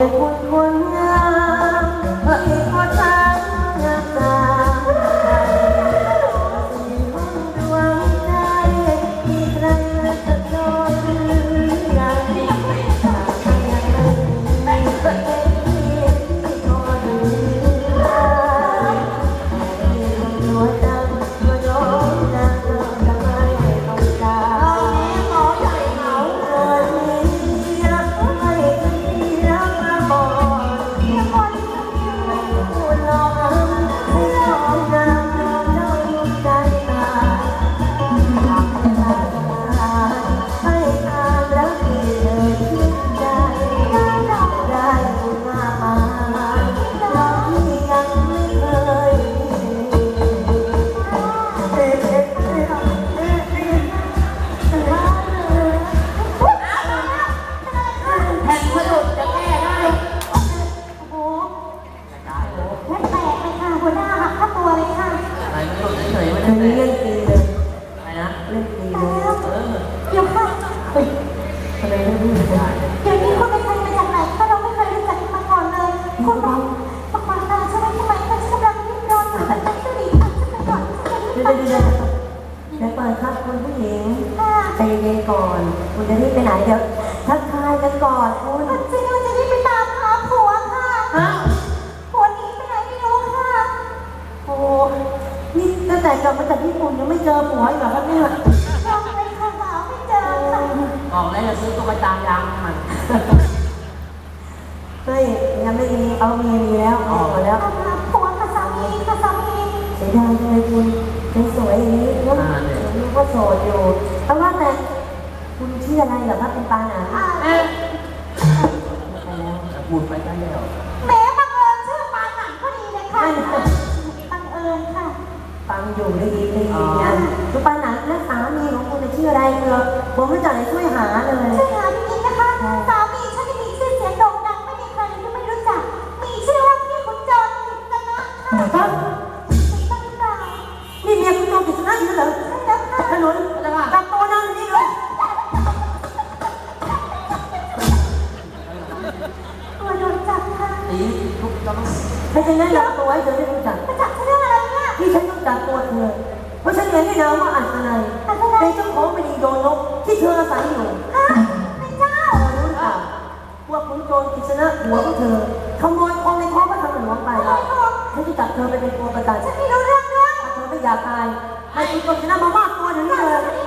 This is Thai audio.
คน ลุดเฉยๆมันอันนี้จะเล่นตีเลยอะไรนะเล่นตีแต่เลย เออเดี๋ยวค่ะเฮ้ยทำไมไม่รู้เลยเดี๋ยวนี้คุณเป็นใครมาจากไหนถ้าเราไม่เคยรู้จักกันมาก่อนเลย คุณบอกประมาณตาใช่ไหมทำไมฉันกำลังรีบร้อนอยู่แต่ฉันจะหนีฉันไปก่อนฉันจะรีเดี๋บไปเดี๋ยวเปิดครับคุณผู้หญิงใจเย็นก่อน คุณจะรีบไปไหนเดี๋ยวทักทายกันก่อนคุณจริงเราจะรีบไปตามหาผัวค่ะ เจอผัวอีกเหรอครับเนี่ยลองเลยค่ะหาไม่เจอค่ะบอกแล้วจะซื้อตุ๊กตายางมันเฮ้ยยังไม่มีเอาเมียมีแล้วออกมาแล้วตามหาผัวค่ะสามีค่ะสามีเสียดายจังเลยคุณเป็นสวยอย่างนี้เนอะรู้ว่าโสดอยู่เอาว่าแต่คุณชื่ออะไรเหรอครับเป็นปาหนาอ่าเอ๊ะไปแล้วบุญไปได้แล้วแม้บังเอิญชื่อปาหนังก็ดีเลยค่ะบังเอิญค่ะ ฟังอยู่ได้ยินได้ยิ คุณน่ะชื่ออะไรเหรอผมรู้จักเลยช่วยหาเลย ชื่อหาพี่นิดนะคะสามีฉันที่มีชื่อเสียงโด่งดังไม่มีใครที่ไม่รู้จัก มีชื่อว่าพี่ขุนจรกิตนะค่ะครับถูกต้องหรือเปล่านี่เมียคุณโดนกิจนาอยู่เหรอใช่แล้วค่ะถนนจับตัวนั่งนี่เลยตัวโดนจับค่ะตีทุกต้องไม่ใช่งั้นเราตัวให้เธอได้รู้จักมาจับฉันเรื่องอะไรเนี่ย ที่ฉันต้องจับตัวเธอเพราะฉันเห็นในนามว่าอัศนัยอัศนัย เป็นเจ้าของมณีโดนลกที่เธออาศัยอยู่ฮะเป็นเจ้าเธอรู้จักว่าคุณโจรกิจนะหัวของเธอขโมยทองในท้องพระคลังหลวงไปฉันจะจับเธอไปเป็นตัวประกันฉันไม่รู้เรื่องด้วยถ้าเธอไม่อยากตายให้คุณโจรกิจนะมามอบตัวเดี๋ยวนี้เลยนี่